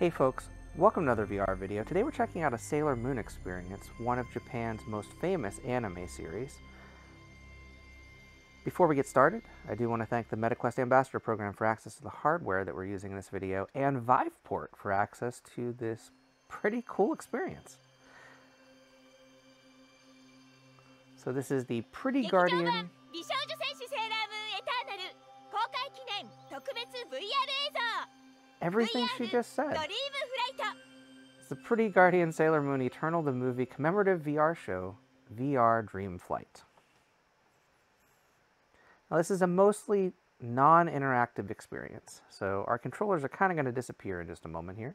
Hey folks, welcome to another VR video. Today we're checking out a Sailor Moon experience, one of Japan's most famous anime series. Before we get started, I do want to thank the MetaQuest Ambassador Program for access to the hardware that we're using in this video, and Viveport for access to this pretty cool experience. So this is the Pretty Guardian... everything she just said. It's the Pretty Guardian Sailor Moon Eternal the Movie commemorative VR show, VR Dream Flight. Now, this is a mostly non-interactive experience, so our controllers are kind of going to disappear in just a moment here.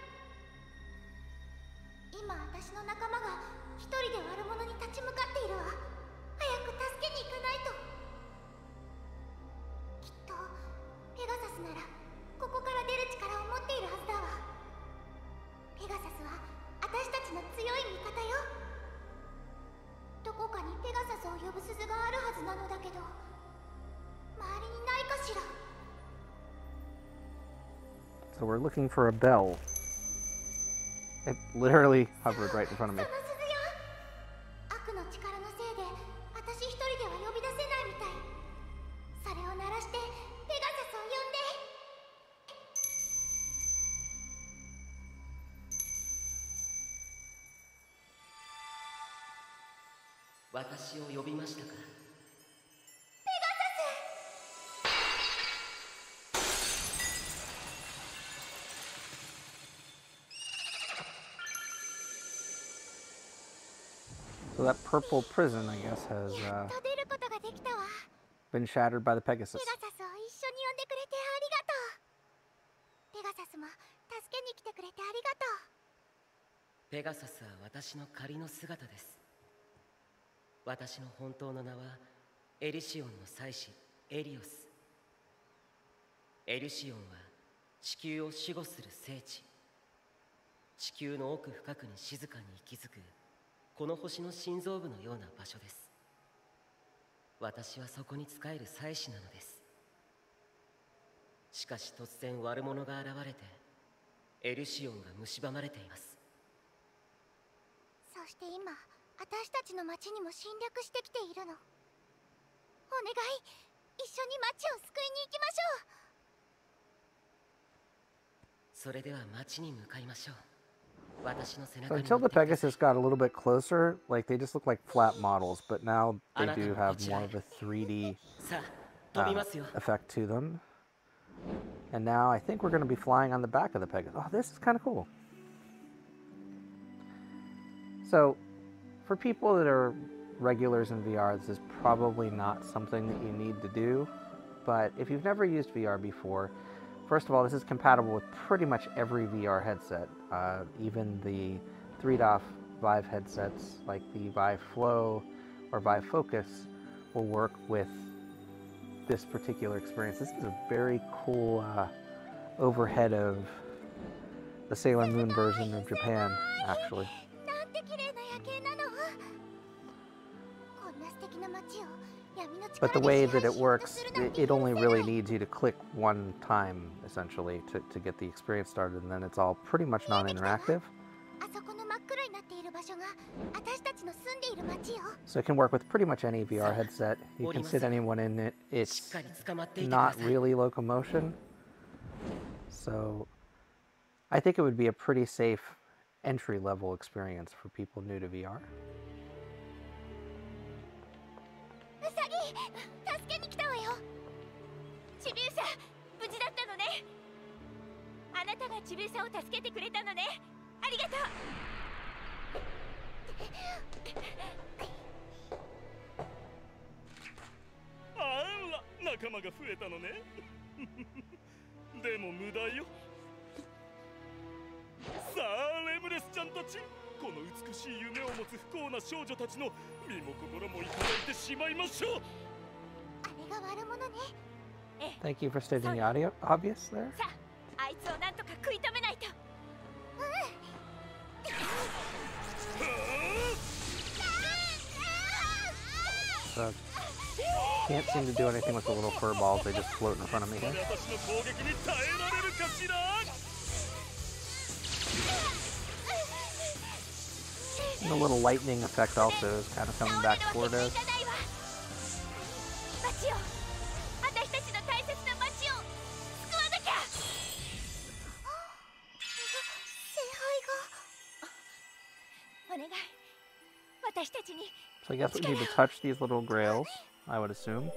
今私の仲間が一人で悪者に立ち向かっているわ。早く助けに行かないと。きっとペガサスならここから出る力を持っているはずだわ。ペガサスは私たちの強い味方よ。どこかにペガサスを呼ぶ鈴があるはずなのだけど周りにないかしら。So we're looking for a bell. It literally hovered right in front of me. 私を呼びましたか So that purple prison, I guess, has や uh, っと出ることができたわ been shattered by the Pegasus. ペガサスを一緒に呼んでくれてありがとうペガサスも助けに来てくれてありがとう。ペガサスは私の仮の姿です。私の本当の名はエリシオンの祭司エリオス。エリシオンは地球を守護する聖地。地球の奥深くに静かに息づくこの星の心臓部のような場所です。私はそこに仕える祭司なのです。しかし突然悪者が現れてエルシオンが蝕まれています。そして今私たちの町にも侵略してきているの。お願い一緒に町を救いに行きましょう。それでは町に向かいましょう So until the Pegasus got a little bit closer, like they just look like flat models, but now they do have more of a 3D effect to them. And now I think we're going to be flying on the back of the Pegasus. Oh, this is kind of cool. So for people that are regulars in VR, this is probably not something that you need to do. But if you've never used VR before, first of all, this is compatible with pretty much every VR headset. Uh, even the 3DOF Vive headsets, like the Vive Flow or Vive Focus, will work with this particular experience. This is a very cool uh, overhead of the Sailor Moon version of Japan, actually. But the way that it works, it, it only really needs you to click one time, essentially, to, to get the experience started, and then it's all pretty much non-interactive. So it can work with pretty much any VR headset. You can sit anyone in it. It's not really locomotion. So I think it would be a pretty safe entry-level experience for people new to VR. 助けに来たわよ。ちびうさ無事だったのね。あなたがちびさんを助けてくれたのね。ありがとう。あら仲間が増えたのね。でも無駄よ。さあレムレスちゃんたちこの美しい夢を持つ不幸な少女たちの身も心もいただいてしまいましょう。Thank you for stating the audio obvious there. So, can't seem to do anything with the little fur balls. They just float in front of me here. And the little lightning effect also is kind of coming back toward us. So I guess we need to touch these little grails, I would assume.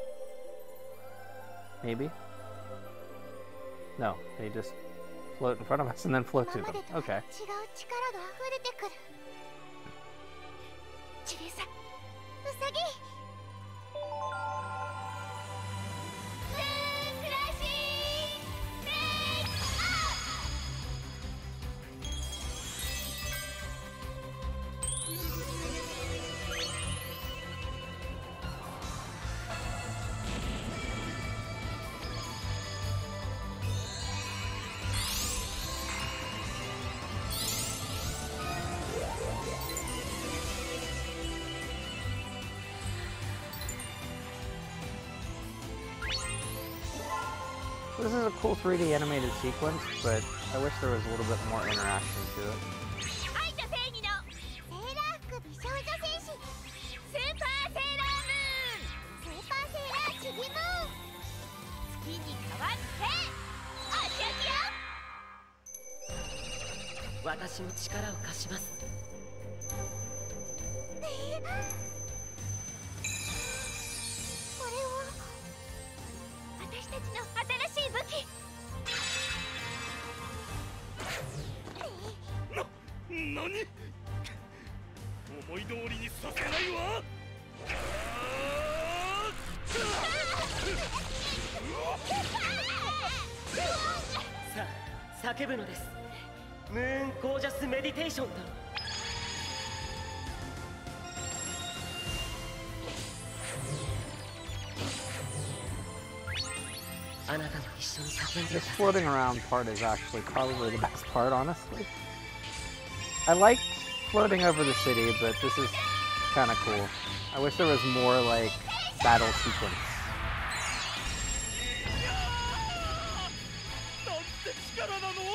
Maybe? No, they just float in front of us and then float to them. Okay. This is a cool 3D animated sequence, but I wish there was a little bit more interaction to it. I'll give you my power. 思い通りにさせないわさあ叫ぶのですムーンゴージャスメディテーションとあなたも一緒に叫んでく This ださい floating around part is actually probably the best part, honestly. I liked floating over the city, but this is kind of cool. I wish there was more, like, battle sequence.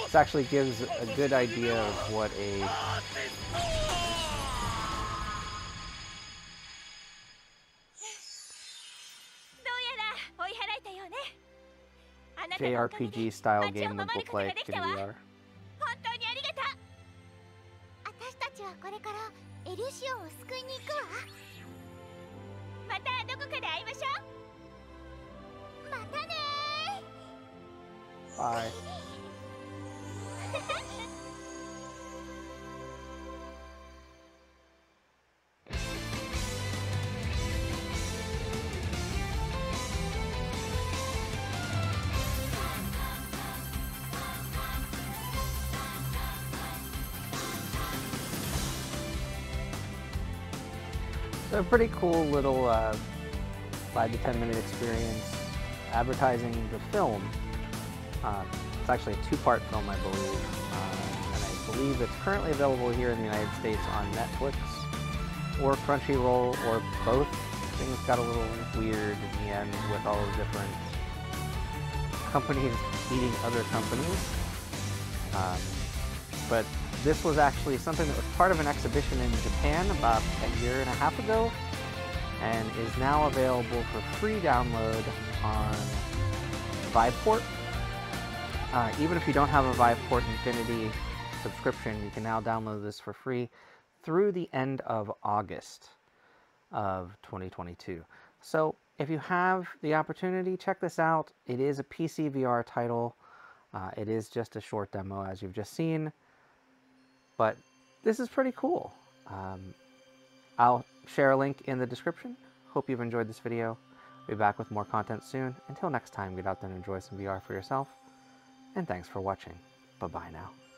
This actually gives a good idea of what a... JRPG-style game would look like in VR. からエルシオンを救いに行くわ。またどこかで会いましょう。またね So a pretty cool little uh, five to ten minute experience advertising the film. Uh, it's actually a two-part film, I believe, uh, and I believe it's currently available here in the United States on Netflix or Crunchyroll or both. Things got a little weird in the end with all the different companies eating other companies. Um, but this was actually something that was part of an exhibition in Japan about a year and a half ago and is now available for free download on Viveport. Uh, even if you don't have a Viveport Infinity subscription, you can now download this for free through the end of August of 2022. So if you have the opportunity, check this out. It is a PC VR title. Uh, it is just a short demo as you've just seen, but this is pretty cool. Um, I'll share a link in the description. Hope you've enjoyed this video. Be back with more content soon. Until next time, get out there and enjoy some VR for yourself. And thanks for watching. Bye-bye now.